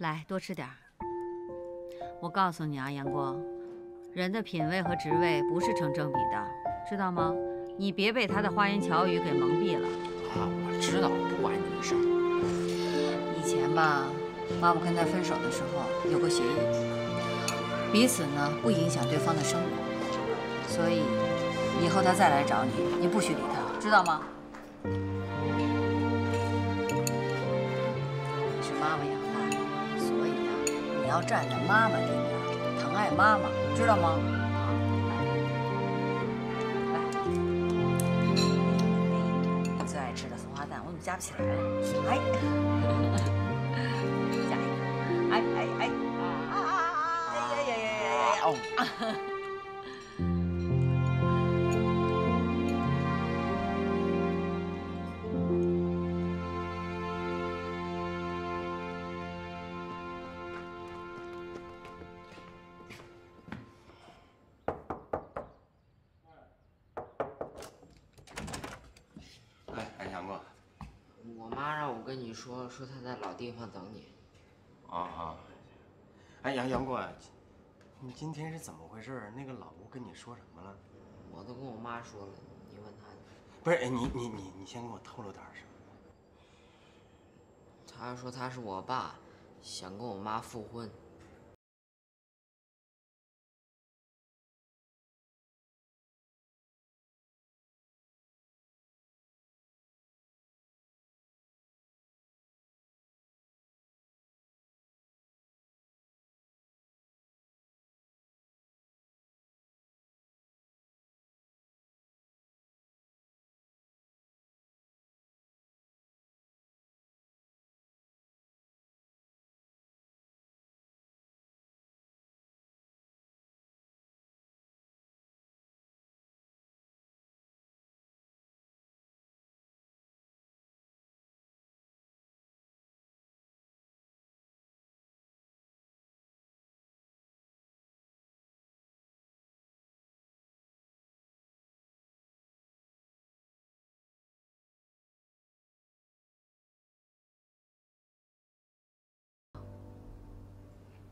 来，多吃点儿。我告诉你啊，杨光，人的品味和职位不是成正比的，知道吗？你别被他的花言巧语给蒙蔽了。啊，我知道，不关你的事儿。以前吧，妈妈跟他分手的时候有过协议，彼此呢不影响对方的生活，所以以后他再来找你，你不许理他，知道吗？要站在妈妈这边，疼爱妈妈，知道吗？来，你最爱吃的松花蛋，我怎么夹不起来了？哎，夹一个，哎哎哎，啊啊啊！哎呀呀呀呀呀！哦。杨过，我妈让我跟你说，说她在老地方等你。啊啊，哎杨杨过，你今天是怎么回事？那个老吴跟你说什么了？我都跟我妈说了，你问她去。不是，哎你你你你先给我透露点什么？她说他是我爸，想跟我妈复婚。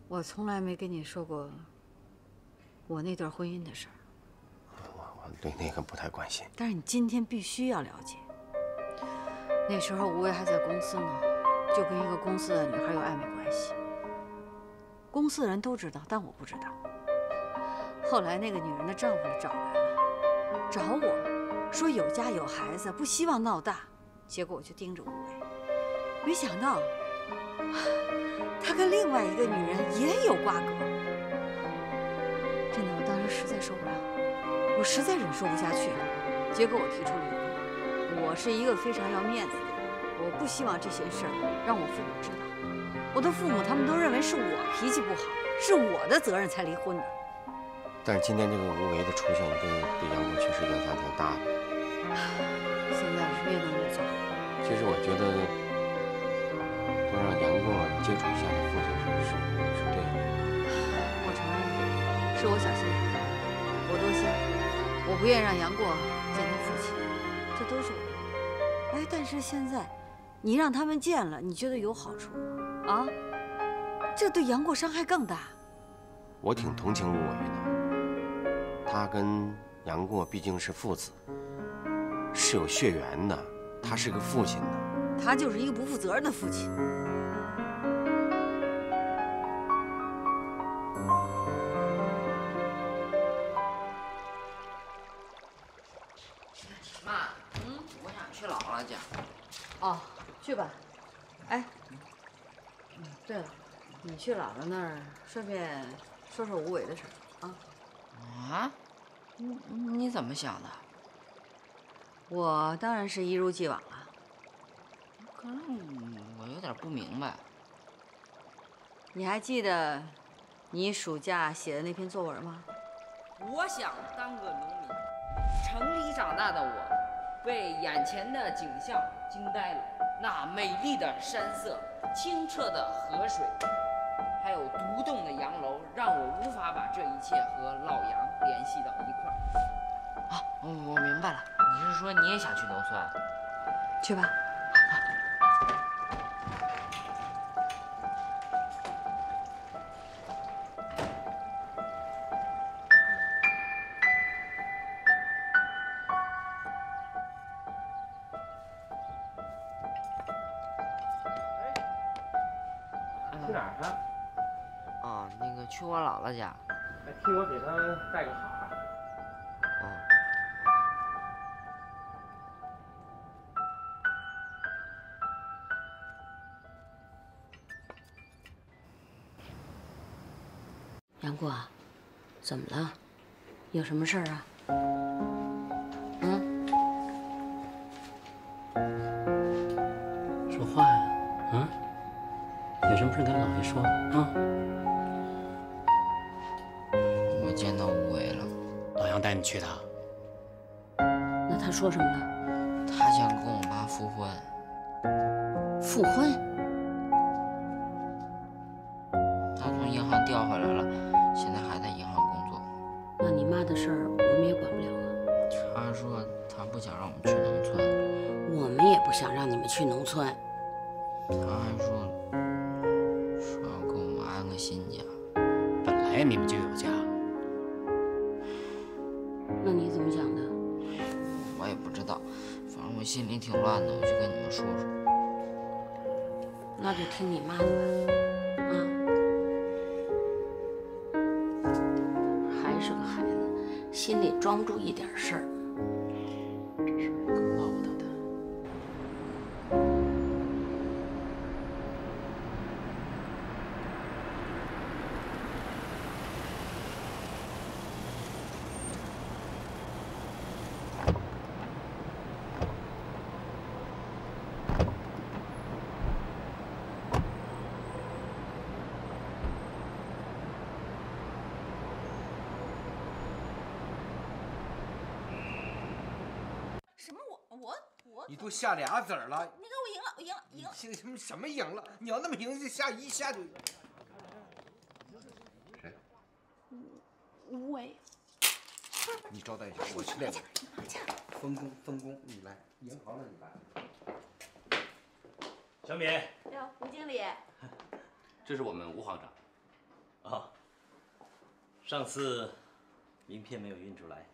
我从来没跟你说过我那段婚姻的事儿，我我对那个不太关心。但是你今天必须要了解。那时候吴威还在公司呢，就跟一个公司的女孩有暧昧关系。公司的人都知道，但我不知道。后来那个女人的丈夫找来了，找我说有家有孩子，不希望闹大。结果我就盯着吴威，没想到他跟另外一个女人也有瓜葛。真的，我当时实在受不了，我实在忍受不下去了。结果我提出离婚。我是一个非常要面子的人，我不希望这些事儿让我父母知道。我的父母他们都认为是我脾气不好，是我的责任才离婚的。但是今天这个无为的出现，对对杨过确实影响挺大的。现在是越弄越糟。其实我觉得，多让杨过接触一下他父亲是是是对的。我承认，是我小心眼，我多心，我不愿让杨过见他父亲，这都是我的。哎，但是现在，你让他们见了，你觉得有好处吗？啊？这对杨过伤害更大。我挺同情吴伟的，他跟杨过毕竟是父子，是有血缘的，他是个父亲呢。他就是一个不负责任的父亲。妈，嗯，我想去姥姥家。哦，去吧。哎，嗯，对了，你去姥姥那儿，顺便说说吴伟的事儿啊。啊？你你怎么想的？我当然是一如既往了。可是我有点不明白。你还记得你暑假写的那篇作文吗？我想当个农民。城里长大的我，被眼前的景象惊呆了。那美丽的山色，清澈的河水，还有独栋的洋楼，让我无法把这一切和老杨联系到一块儿。啊，我我明白了，你是说你也想去农村？去吧。带个好啊。杨过，怎么了？有什么事儿啊？去农村。他还说说要给我们安个新家。本来你们就有家。那你怎么想的？我也不知道，反正我心里挺乱的，我就跟你们说说。那就听你妈的吧，啊。还是个孩子，心里装不住一点事儿。下俩子儿了，那个我赢了，我赢了，赢了。行什么什么赢了？你要那么赢，就下一下就。谁？无为。你招待一下，我去练。分工分工，你来，银行的你来。小敏，哟，吴经理，这是我们吴行长。啊，上次名片没有印出来。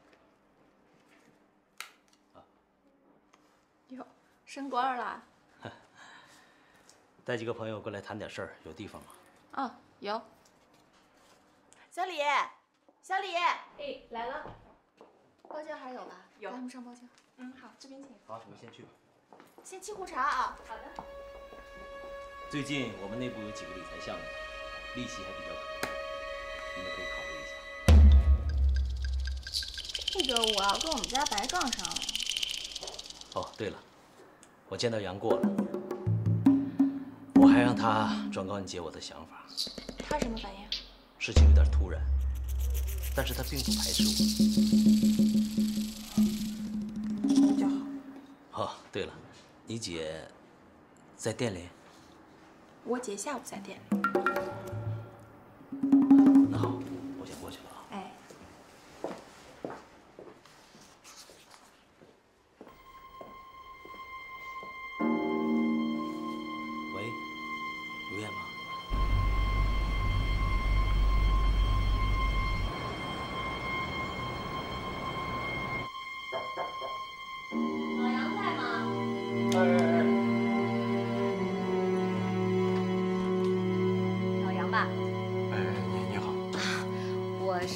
哟，升官了。带几个朋友过来谈点事儿，有地方吗？哦，有。小李，小李，哎，来了。包间还有吧？有带他们上包间。嗯，好，这边请。好，你们先去吧。先沏壶茶啊。好的。最近我们内部有几个理财项目，利息还比较可观，你们可以考虑一下。这个我要跟我们家白杠上了。哦，对了，我见到杨过了，我还让他转告你姐我的想法。他什么反应？事情有点突然，但是他并不排斥我。那就好。哦，对了，你姐在店里？我姐下午在店里。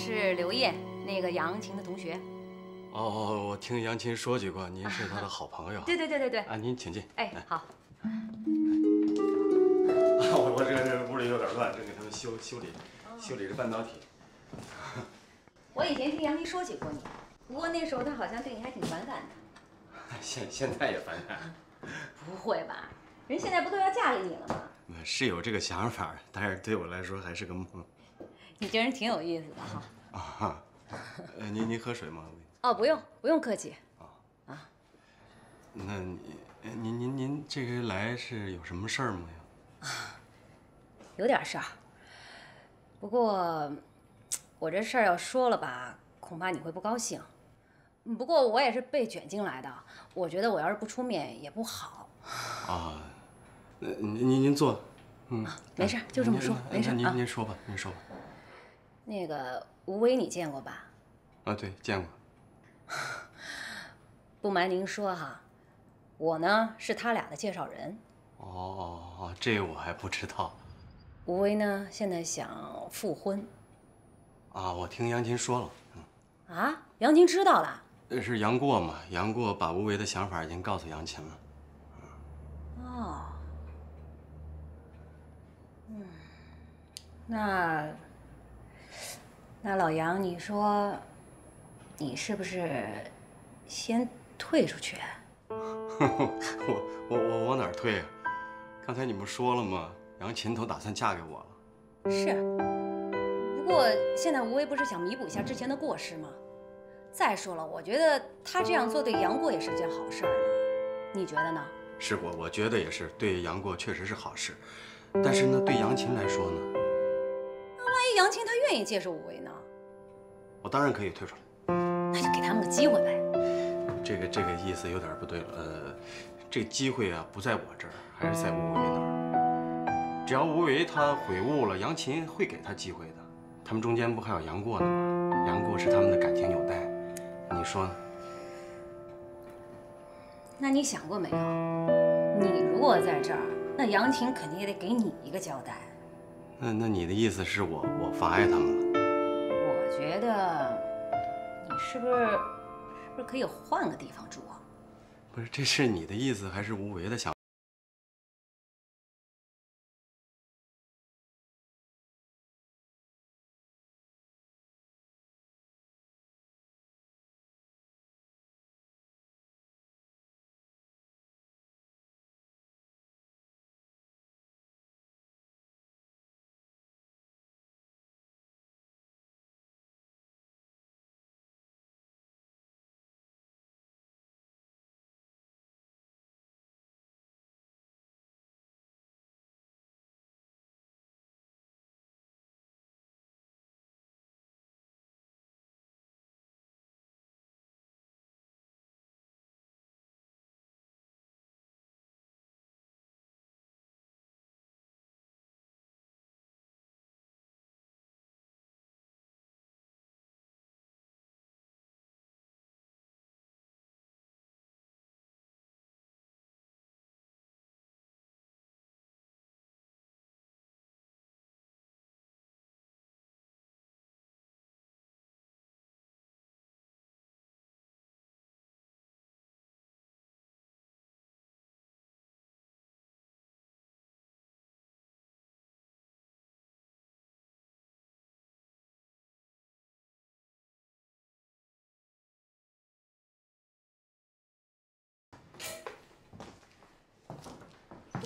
是刘烨，那个杨琴的同学。哦哦，我听杨琴说起过，您是她的好朋友。对对对对对。啊，您请进。哎，好。我我这这屋里有点乱，正给他们修修理修理这半导体。我以前听杨琴说起过你，不过那时候她好像对你还挺反感的。现现在也反感。不会吧？人现在不都要嫁给你了吗？是有这个想法，但是对我来说还是个梦。你这人挺有意思的哈。啊，呃，您您喝水吗？哦，不用不用客气。那你呃您您您这个来是有什么事儿吗？有点事儿，不过我这事儿要说了吧，恐怕你会不高兴。嗯不过我也是被卷进来的，我觉得我要是不出面也不好。啊，那您您您坐。嗯，没事就这么说那那您没事儿啊您说吧，您说吧。那个吴威你见过吧？啊，对，见过。不瞒您说哈，我呢是他俩的介绍人。哦哦哦，这我还不知道。吴威呢现在想复婚啊，我听杨琴说了，啊，杨琴知道了。呃是杨过嘛？杨过把吴为的想法已经告诉杨琴了。哦，嗯，那那老杨，你说你是不是先退出去？我我我往哪儿退啊？刚才你不说了吗？杨琴都打算嫁给我了。是，不过现在吴为不是想弥补一下之前的过失吗？再说了，我觉得他这样做对杨过也是件好事儿呢，你觉得呢？是我，我觉得也是，对杨过确实是好事。但是呢，对杨琴来说呢，杨琴她愿意接受吴为呢？我当然可以退出来。那就给他们个机会呗。这个这个意思有点不对了。呃，这机会啊不在我这儿，还是在吴为那儿。只要吴为他悔悟了，杨琴会给他机会的。他们中间不还有杨过呢吗？杨过是他们的感情纽带，你说呢？那你想过没有？你如果在这儿，那杨琴肯定也得给你一个交代。那那你的意思是我我妨碍他们了？我觉得你是不是是不是可以换个地方住啊？不是，这是你的意思还是吴为的想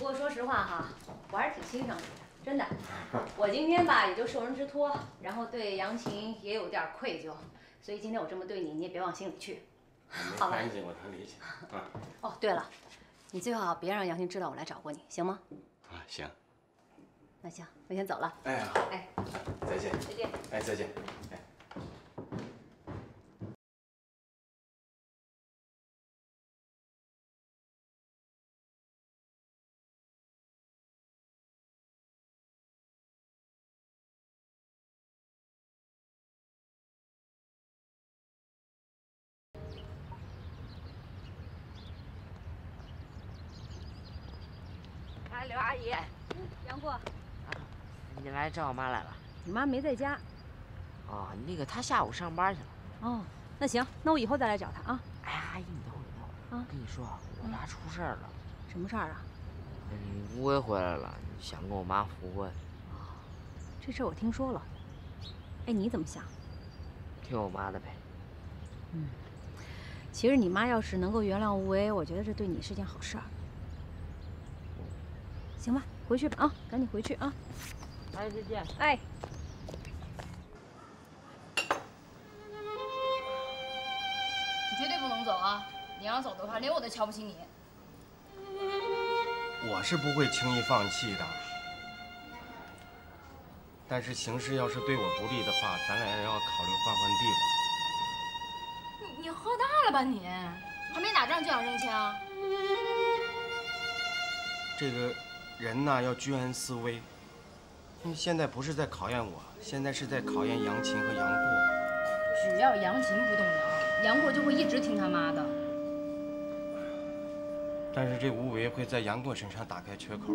不过说实话哈，我还是挺欣赏你的，真的。我今天吧也就受人之托，然后对杨琴也有点愧疚，所以今天我这么对你，你也别往心里去。好吧没关系，我能理解。啊哦，对了，你最好别让杨琴知道我来找过你，行吗？啊，行。那行，我先走了。哎好，哎，再见。再见。哎，再见。刘阿姨，杨过，你来找我妈来了？你妈没在家。哦，那个她下午上班去了。哦，那行，那我以后再来找她啊。哎，阿姨，你等会儿，等会儿。啊我跟你说，我家出事儿了。什么事儿啊？嗯，吴为回来了，想跟我妈复婚。这事儿我听说了。哎，你怎么想？听我妈的呗。嗯，其实你妈要是能够原谅乌龟，我觉得这对你是件好事儿。行吧，回去吧啊，赶紧回去啊。哎，再见。哎。你绝对不能走啊！你要走的话，连我都瞧不起你。我是不会轻易放弃的，但是形势要是对我不利的话，咱俩也要考虑换换地方。你你喝大了吧你？还没打仗就想扔枪？这个人呐，要居安思危。因为现在不是在考验我，现在是在考验杨琴和杨过。只要杨琴不动摇，杨过就会一直听他妈的。但是这无为会在杨过身上打开缺口啊。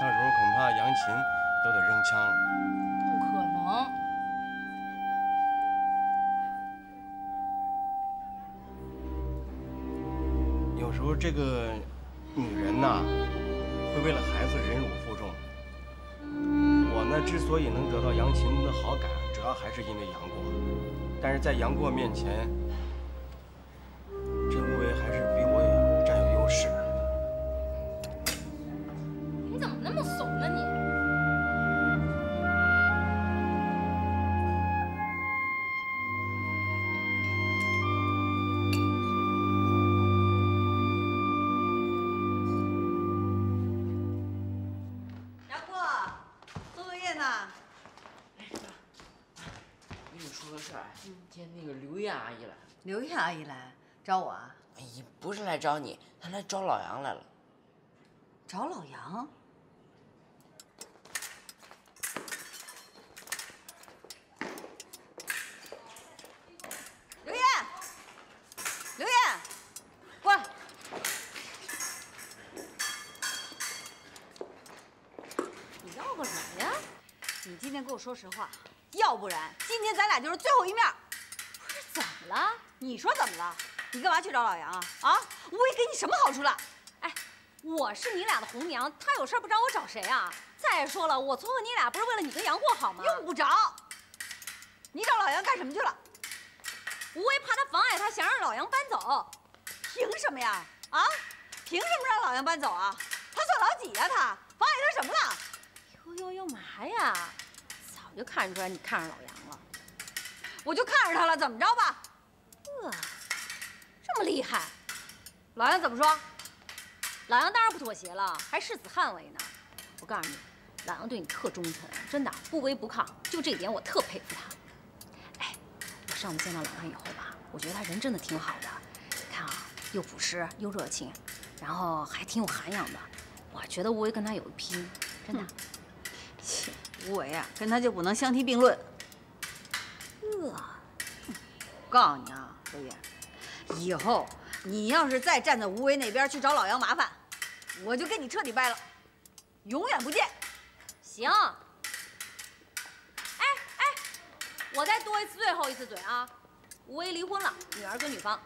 到时候恐怕杨琴都得扔枪了。不可能。有时候这个女人呐，会为了孩子忍辱负重。我呢，之所以能得到杨琴的好感，主要还是因为杨过。但是在杨过面前，找你，他来找老杨来了。找老杨？刘艳，刘艳，过来。你要个什么呀？你今天跟我说实话，要不然今天咱俩就是最后一面。不是怎么了？你说怎么了？你干嘛去找老杨啊？啊，无为给你什么好处了？哎，我是你俩的红娘，他有事不找我找谁啊？再说了，我撮合你俩不是为了你跟杨过好吗？用不着。你找老杨干什么去了？无为怕他妨碍他，想让老杨搬走。凭什么呀？啊？凭什么让老杨搬走啊？他算老几呀、他妨碍他什么了？呦呦呦，嘛呀？早就看出来你看上老杨了。我就看上他了，怎么着吧？呃，这么厉害，老杨怎么说？老杨当然不妥协了，还誓死捍卫呢。我告诉你，老杨对你特忠诚，真的不卑不亢，就这一点我特佩服他。哎，我上次见到老杨以后吧，我觉得他人真的挺好的。你看啊，又朴实又热情，然后还挺有涵养的。我觉得吴为跟他有一拼，真的。切，吴为啊，跟他就不能相提并论。我，告诉你啊，刘烨，以后你要是再站在吴为那边去找老杨麻烦，我就跟你彻底掰了，永远不见。行。哎哎，我再多一次，最后一次嘴啊！吴为离婚了，女儿跟女方。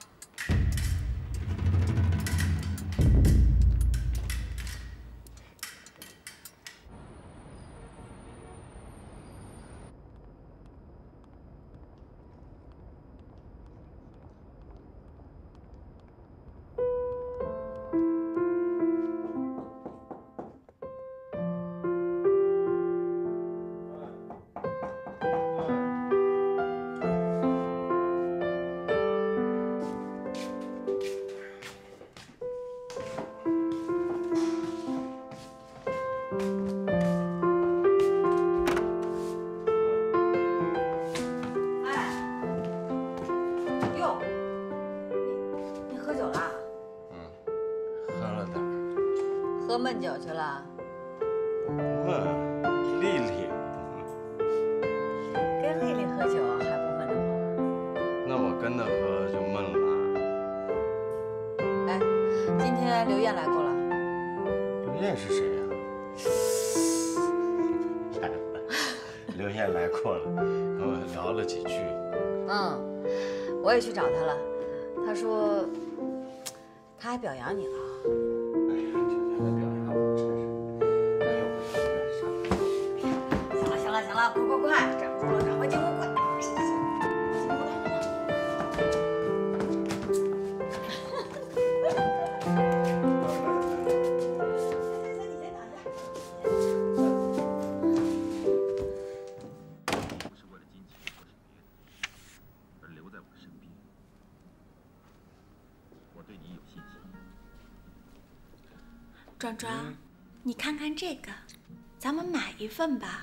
儿，喝酒去了？不闷，丽丽。跟丽丽喝酒还不闷得慌？那我跟她喝就闷了。哎，今天刘艳来过了。刘艳是谁呀、来了，刘艳来过了，跟我聊了几句。嗯，我也去找她了，她说她还表扬你了。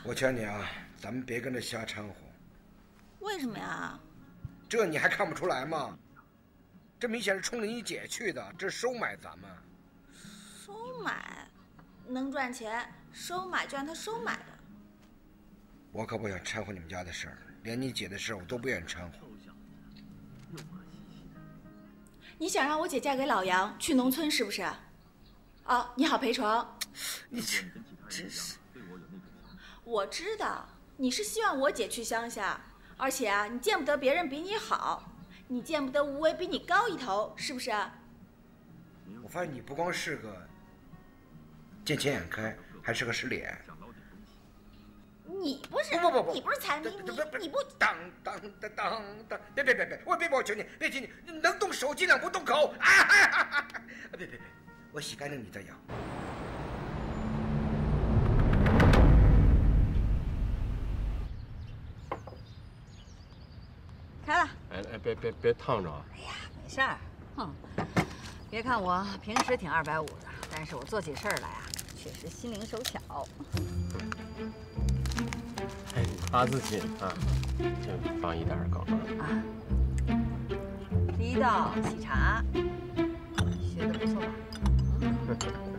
我劝你啊，咱们别跟着瞎掺和，为什么呀？这你还看不出来吗？这明显是冲着你姐去的，这是收买咱们。收买，能赚钱，收买就让他收买的。我可不想掺和你们家的事儿，连你姐的事儿我都不愿意掺和。你想让我姐嫁给老杨，去农村是不是？哦，你好陪床。你这真是。我知道你是希望我姐去乡下，而且啊，你见不得别人比你好，你见不得吴为比你高一头，是不是？我发现你不光是个见钱眼开，还是个识脸。你不是不不不，你不是财迷，你你不当当当当当，别别别别，我别我求你，别求你，能动手尽量不动口啊！别别别，我洗干净你再咬。开了。哎哎，别别别烫着啊！哎呀，没事儿，哼，别看我平时挺二百五的，但是我做起事儿来啊，确实心灵手巧。哎，八字紧啊，就放一点儿够了。啊，第一道喜茶，学的不错吧？好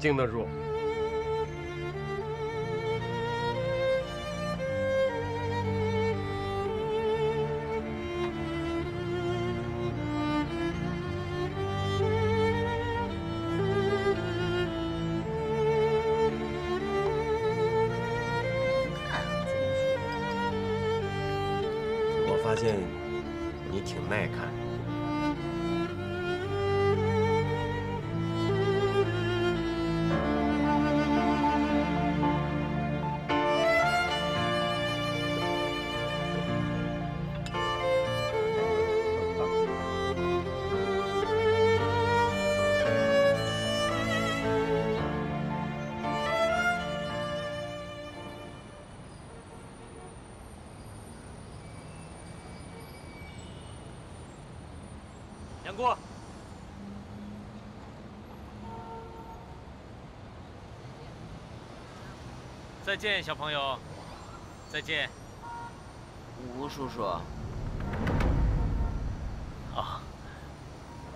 经得住。杨过，再见，小朋友，再见。吴叔叔，啊，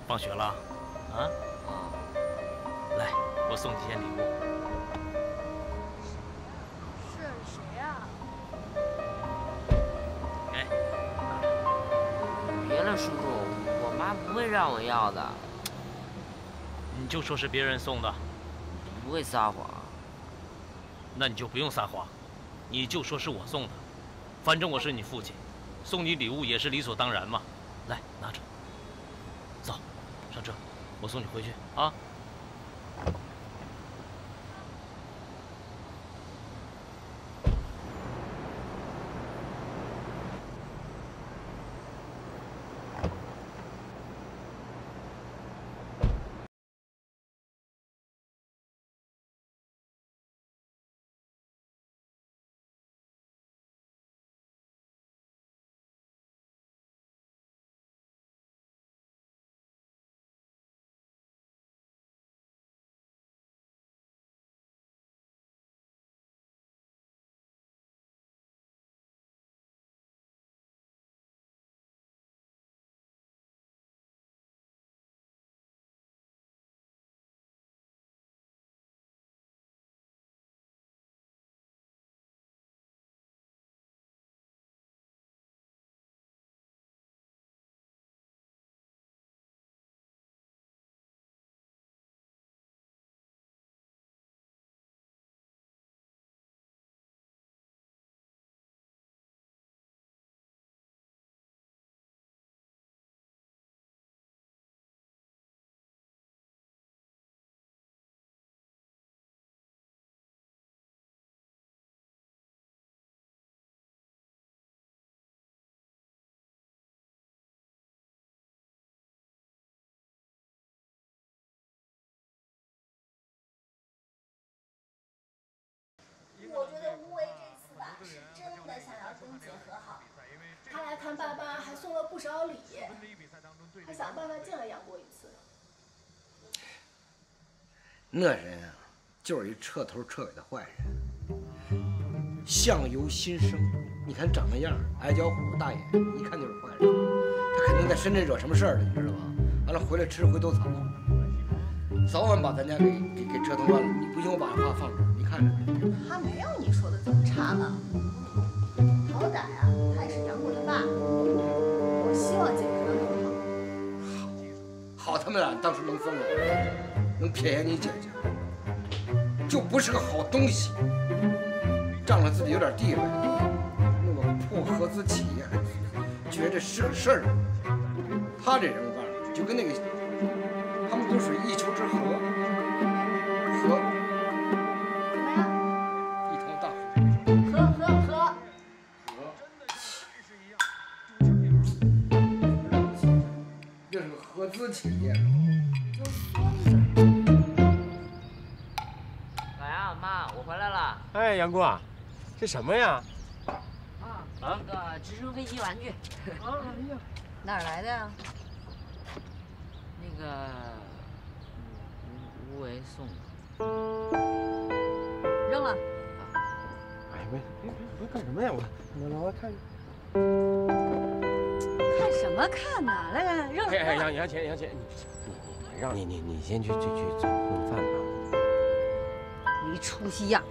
放学了，啊？来，我送你件礼物。让我要的，你就说是别人送的，不会撒谎。那你就不用撒谎，你就说是我送的，反正我是你父亲，送你礼物也是理所当然嘛。来，拿着，走，上车，我送你回去啊。他来看爸爸还送了不少礼，还想办法见了杨过一次。那人啊，就是一彻头彻尾的坏人，相由心生。你看长那样，矮脚虎、大眼，一看就是坏人。他肯定在深圳惹什么事儿了，你知道吧？完了回来吃回头草，早晚把咱家给给给折腾乱了。你不信，我把话放这儿，你看着。他没有你说的这么差了，好歹啊，他也是杨过们俩当时能分了，能撇下你姐姐，就不是个好东西。仗着自己有点地位，弄个破合资企业，觉得是个事儿。他这人我告诉你，就跟那个，他们都是一丘之，貉，老杨妈，我回来了。哎，杨过，这什么呀？啊，那个直升飞机玩具。啊，哎呀，哪儿来的呀？那个吴吴为送的。扔了。哎，别别别别干什么呀？我来来，看看。看什么看呢？来来来，扔了。哎哎，杨杨钱杨钱，你你你让你你你先去去去做顿饭吧。没出息样。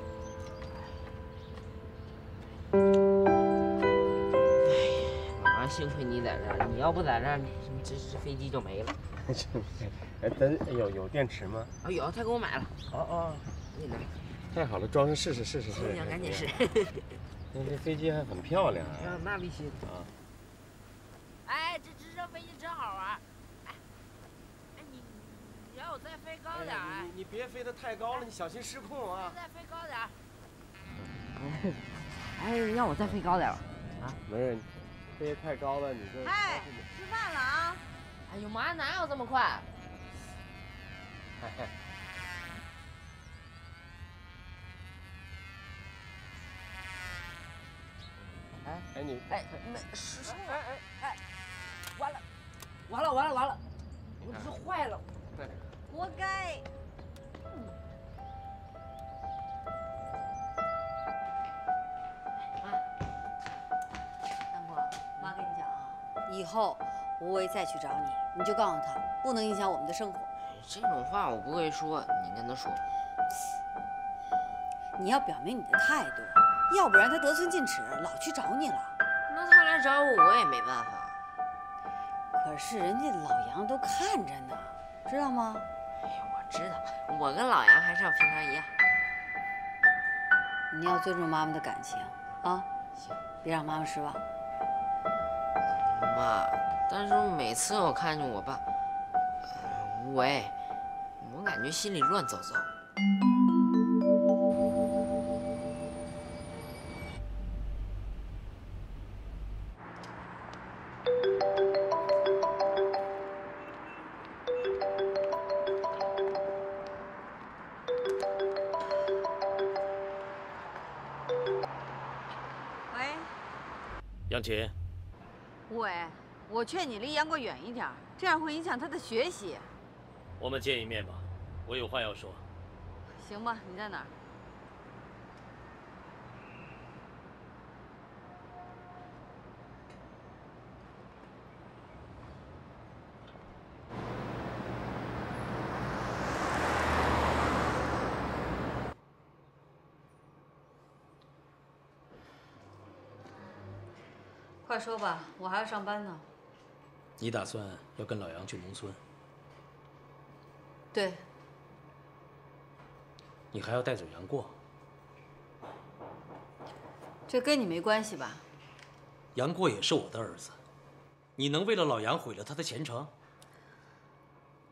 老杨，幸亏你在这儿，你要不在这儿，这这飞机就没了。哎，咱有有电池吗？啊，有，他给我买了。哦哦，你拿，太好了，装上试试试试试。行行，赶紧试。那这飞机还很漂亮啊。啊，那必须的。啊。飞机真好玩。哎，哎你你 让我再飞高点儿。你你别飞得太高了，你小心失控啊。再飞高点儿。哎，让我再飞高点吧。啊，没事，飞得太高了，你这。哎，吃饭了啊！哎呦妈，哪有这么快？哎哎你哎没失控了！哎哎哎，完了，完了完了完了，我这坏了。活该。杨过，妈跟你讲啊，以后吴为再去找你，你就告诉他，不能影响我们的生活。这种话我不会说，你跟他说。你要表明你的态度，要不然他得寸进尺，老去找你了。那他来找我，我也没办法。可是人家老杨都看着呢，知道吗？哎呀，我知道，我跟老杨还像平常一样。你要尊重妈妈的感情啊，行，别让妈妈失望。妈，但是每次我看见我爸，呃吴为，我感觉心里乱糟糟。杨琴，吴伟，我劝你离杨过远一点，这样会影响他的学习。我们见一面吧，我有话要说。行吧，你在哪儿？快说吧，我还要上班呢。你打算要跟老杨去农村？对，你还要带走杨过？这跟你没关系吧？杨过也是我的儿子，你能为了老杨毁了他的前程？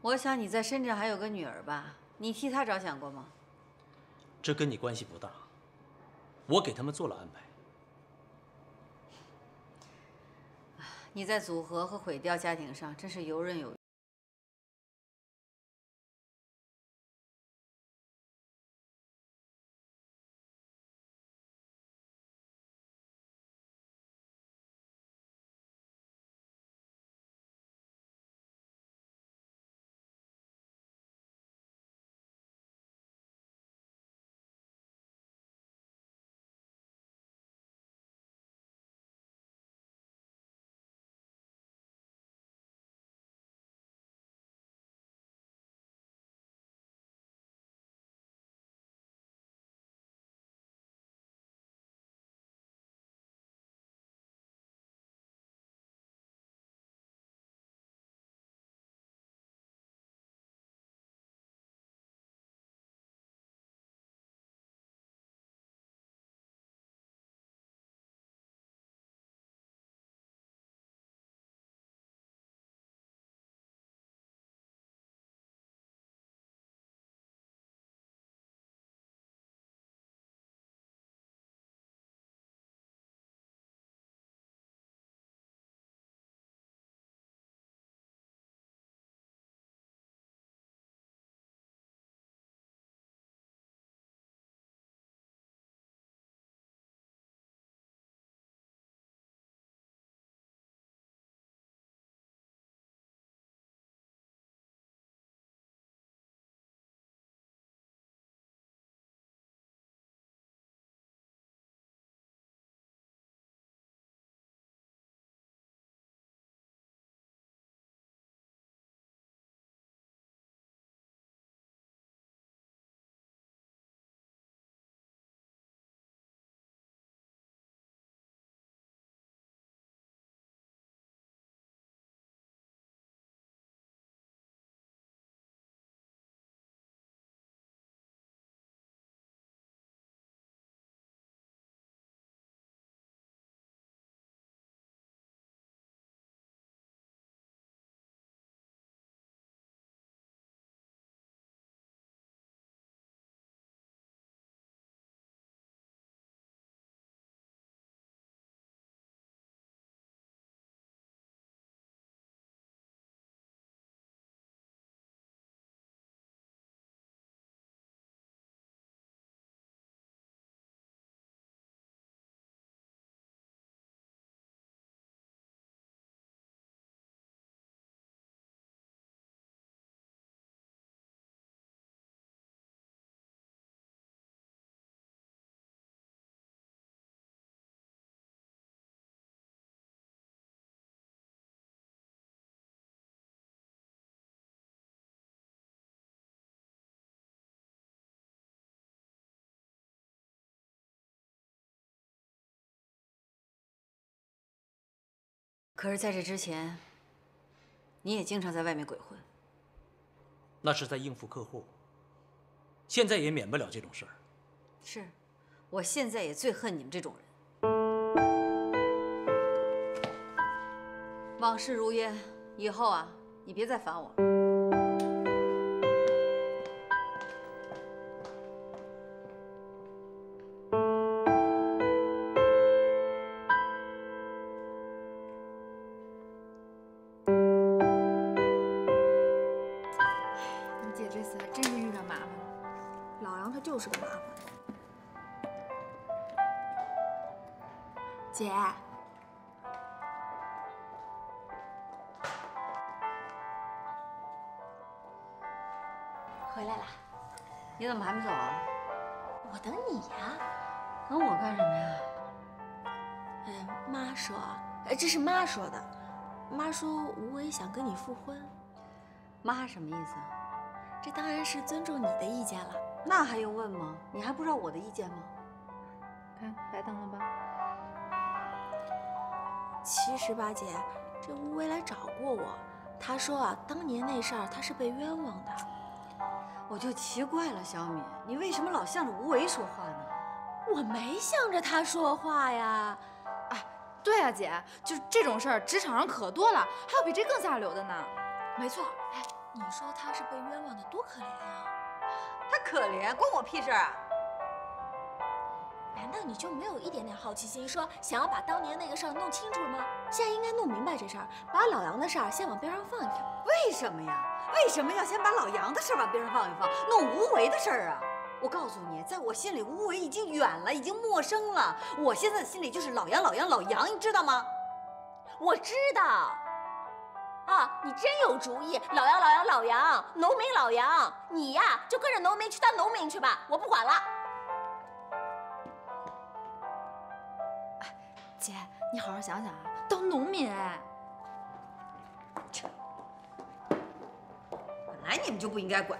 我想你在深圳还有个女儿吧？你替她着想过吗？这跟你关系不大，我给他们做了安排。你在组合和毁掉家庭上真是游刃有余。可是在这之前，你也经常在外面鬼混。那是在应付客户，现在也免不了这种事儿。是，我现在也最恨你们这种人。往事如烟，以后啊，你别再烦我了。这次还真是遇上麻烦了，老杨他就是个麻烦。姐，回来了，你怎么还没走啊？我等你呀。等我干什么呀？嗯，妈说，呃，这是妈说的。妈说吴伟想跟你复婚，妈什么意思？这当然是尊重你的意见了。那还用问吗？你还不知道我的意见吗？看，白等了吧？其实吧，姐，这吴为来找过我，他说啊，当年那事儿他是被冤枉的。我就奇怪了，小敏，你为什么老向着吴为说话呢？我没向着他说话呀。哎，对啊，姐，就是这种事儿，职场上可多了，还有比这更下流的呢。没错，哎，你说他是被冤枉的，多可怜啊！他可怜，关我屁事啊！难道你就没有一点点好奇心，说想要把当年那个事儿弄清楚了吗？现在应该弄明白这事儿，把老杨的事儿先往边上放一放。为什么呀？为什么要先把老杨的事儿往边上放一放，弄无为的事儿啊？我告诉你，在我心里，无为已经远了，已经陌生了。我现在的心里就是老杨，老杨，老杨，你知道吗？我知道。啊，你真有主意！老杨，老杨，老杨，农民老杨，你呀就跟着农民去当农民去吧，我不管了。姐，你好好想想啊，当农民哎，本来你们就不应该管。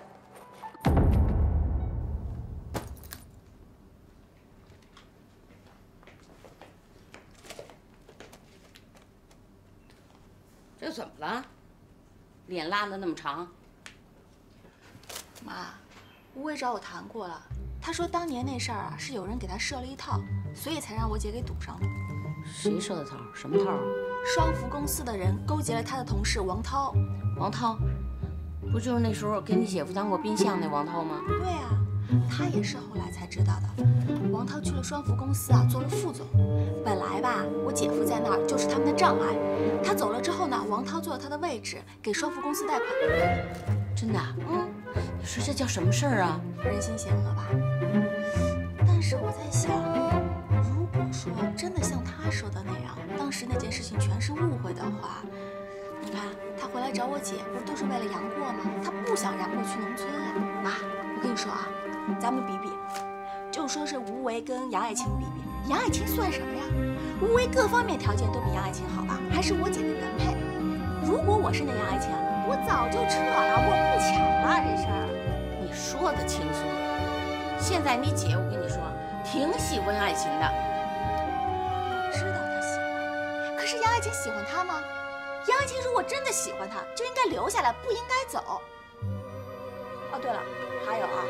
这怎么了？脸拉的那么长？妈，吴为找我谈过了，他说当年那事儿啊是有人给他设了一套，所以才让我姐给堵上了。谁设的套？什么套啊？双福公司的人勾结了他的同事王涛。王涛，不就是那时候给你姐夫当过宾相那王涛吗？对啊，他也是后来才知道的。王涛去了双福公司啊，做了副总。本来吧，我姐夫在那儿就是他们的障碍。他走了之后呢，王涛坐了他的位置，给双福公司贷款。真的？嗯。你说这叫什么事儿啊？人心险恶吧。但是我在想，如果说真的像他说的那样，当时那件事情全是误会的话，你看他回来找我姐，不是都是为了杨过吗？他不想杨过去农村呀。妈，我跟你说啊，咱们比比，就说是吴为跟杨爱卿比比，杨爱卿算什么呀？吴为各方面条件都比杨爱卿好吧，还是我姐的原配。如果我是那杨爱卿，我早就撤了，我不抢了这事儿。你说的轻松，现在你姐我跟你说，挺喜欢爱情的。知道她喜欢，可是杨爱卿喜欢她吗？杨爱卿如果真的喜欢她，就应该留下来，不应该走。哦，对了，还有啊，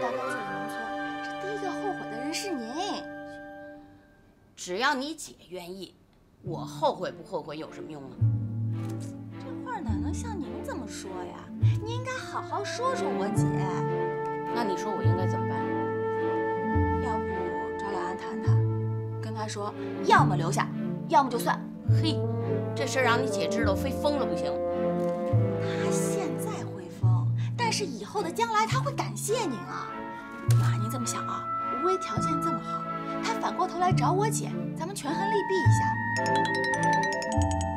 我姐带他去了农村，这第一个后悔的人是您。只要你姐愿意，我后悔不后悔有什么用呢？这话哪能像您这么说呀？你应该好好说说我姐。那你说我应该怎么办？要不找老安谈谈，跟他说，要么留下，要么就算。嘿，这事儿让你姐知道，非疯了不行。后的将来他会感谢您啊。妈，您这么想啊？吴为条件这么好，他反过头来找我姐，咱们权衡利弊一下。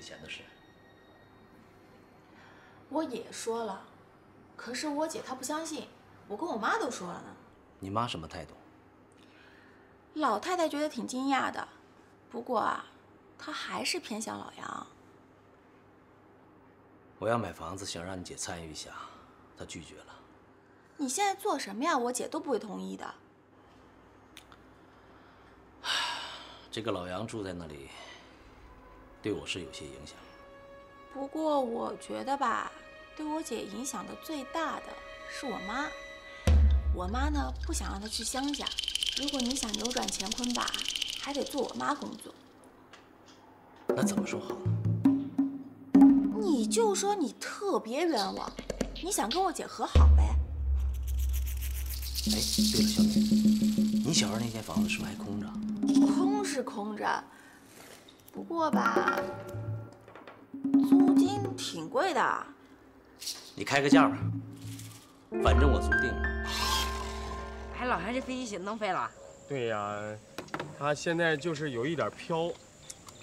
以前的事。我也说了，可是我姐她不相信，我跟我妈都说了呢。你妈什么态度？老太太觉得挺惊讶的，不过啊，她还是偏向老杨。我要买房子，想让你姐参与一下，她拒绝了。你现在做什么呀？我姐都不会同意的。这个老杨住在那里，对我是有些影响。不过我觉得吧，对我姐影响的最大的是我妈。我妈呢不想让她去乡下。如果你想扭转乾坤吧，还得做我妈工作。那怎么说好呢？你就说你特别冤枉，你想跟我姐和好呗。哎，对了，小敏，你小时候那间房子是不是还空着？空是空着，不过吧，租金挺贵的。你开个价吧，反正我租定了。哎，老韩这飞机行能飞了？对呀，他现在就是有一点飘，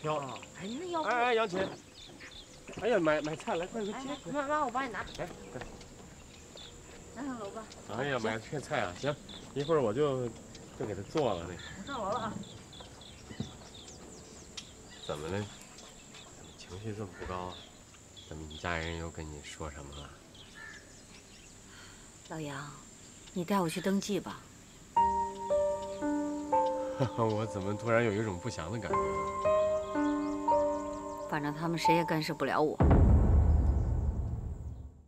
飘。哎，那要不……哎哎，杨琴，哎呀，买买菜来，快快接。妈妈，我帮你拿。来，快。拿上楼吧。哎呀，买片菜啊，行，一会儿我就就给他做了那个。我上楼了啊。怎么了？怎么情绪这么不高啊？怎么你家人又跟你说什么了？老杨，你带我去登记吧。我怎么突然有一种不祥的感觉？反正他们谁也干涉不了我。